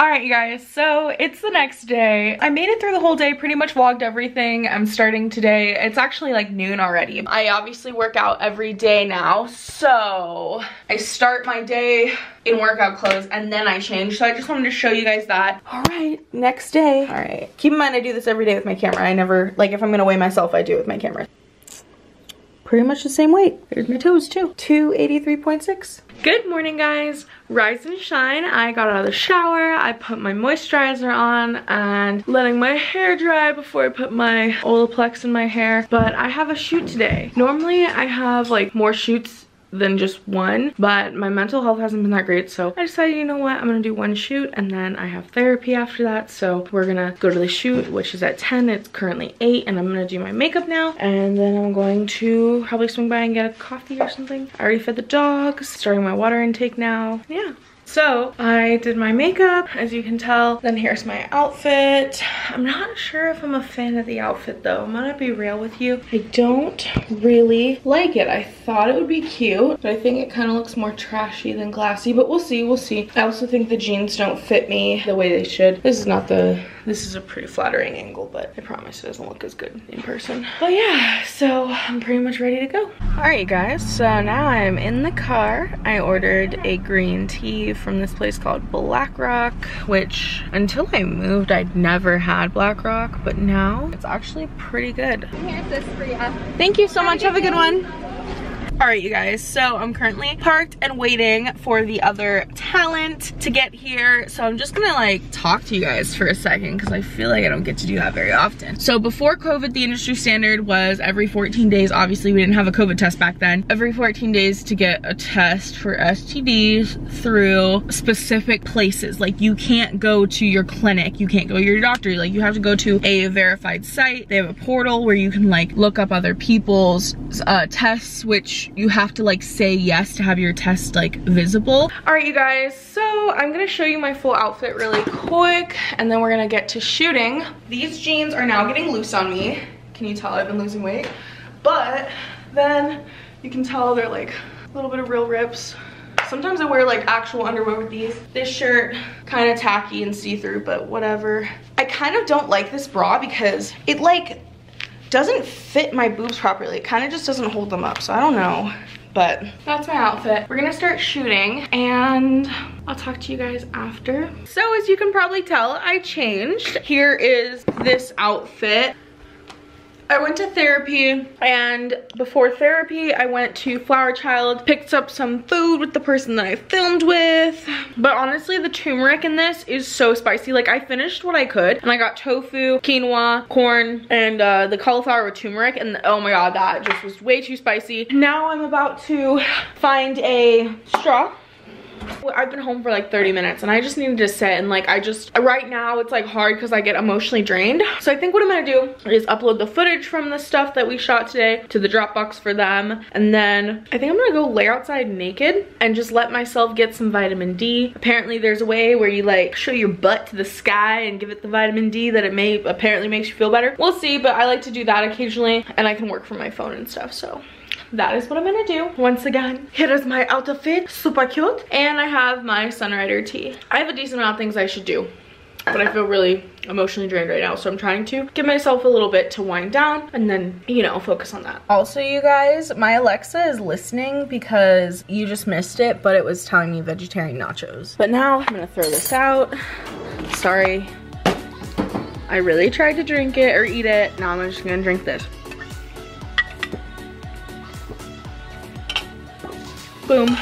All right, you guys, so it's the next day. I made it through the whole day, pretty much vlogged everything. I'm starting today. It's actually like noon already. I obviously work out every day now, so I start my day in workout clothes and then I change. So I just wanted to show you guys that. All right, next day. All right, keep in mind I do this every day with my camera. I never, like if I'm gonna weigh myself, I do it with my camera pretty much the same weight. There's my toes too. 283.6. Good morning guys. Rise and shine. I got out of the shower. I put my moisturizer on and letting my hair dry before I put my Olaplex in my hair. But I have a shoot today. Normally I have like more shoots than just one but my mental health hasn't been that great so I decided you know what I'm gonna do one shoot and then I have therapy after that so we're gonna go to the shoot which is at 10 it's currently 8 and I'm gonna do my makeup now and then I'm going to probably swing by and get a coffee or something. I already fed the dogs starting my water intake now. Yeah so I did my makeup, as you can tell. Then here's my outfit. I'm not sure if I'm a fan of the outfit though. I'm gonna be real with you. I don't really like it. I thought it would be cute, but I think it kind of looks more trashy than classy, but we'll see, we'll see. I also think the jeans don't fit me the way they should. This is not the this is a pretty flattering angle, but I promise it doesn't look as good in person. But yeah, so I'm pretty much ready to go. All right, guys, so now I'm in the car. I ordered a green tea from this place called Black Rock, which until I moved, I'd never had Black Rock, but now it's actually pretty good. Here's this for you. Thank you so much. Have a good one. All right, you guys, so I'm currently parked and waiting for the other talent to get here. So I'm just gonna like talk to you guys for a second because I feel like I don't get to do that very often. So before COVID, the industry standard was every 14 days. Obviously, we didn't have a COVID test back then. Every 14 days to get a test for STDs through specific places. Like you can't go to your clinic, you can't go to your doctor. Like you have to go to a verified site. They have a portal where you can like look up other people's uh, tests, which you have to like say yes to have your test like visible. All right, you guys, so I'm gonna show you my full outfit really quick and then we're gonna get to shooting. These jeans are now getting loose on me. Can you tell I've been losing weight? But then you can tell they're like a little bit of real rips. Sometimes I wear like actual underwear with these. This shirt, kind of tacky and see-through, but whatever. I kind of don't like this bra because it like doesn't fit my boobs properly. It kind of just doesn't hold them up, so I don't know. But that's my outfit. We're gonna start shooting and I'll talk to you guys after. So as you can probably tell, I changed. Here is this outfit. I went to therapy and before therapy I went to Flower Child, picked up some food with the person that I filmed with. But honestly the turmeric in this is so spicy. Like I finished what I could and I got tofu, quinoa, corn, and uh, the cauliflower with turmeric and oh my god that just was way too spicy. Now I'm about to find a straw I've been home for like 30 minutes and I just needed to sit and like I just right now it's like hard because I get emotionally drained. So I think what I'm gonna do is upload the footage from the stuff that we shot today to the Dropbox for them and then I think I'm gonna go lay outside naked and just let myself get some vitamin D. Apparently there's a way where you like show your butt to the sky and give it the vitamin D that it may apparently makes you feel better. We'll see but I like to do that occasionally and I can work from my phone and stuff so that is what I'm gonna do. Once again, here is my outfit, super cute. And I have my Sunrider tee. I have a decent amount of things I should do but I feel really emotionally drained right now. So I'm trying to give myself a little bit to wind down and then, you know, focus on that. Also, you guys, my Alexa is listening because you just missed it, but it was telling me vegetarian nachos. But now I'm gonna throw this out. Sorry. I really tried to drink it or eat it. Now I'm just gonna drink this. Boom.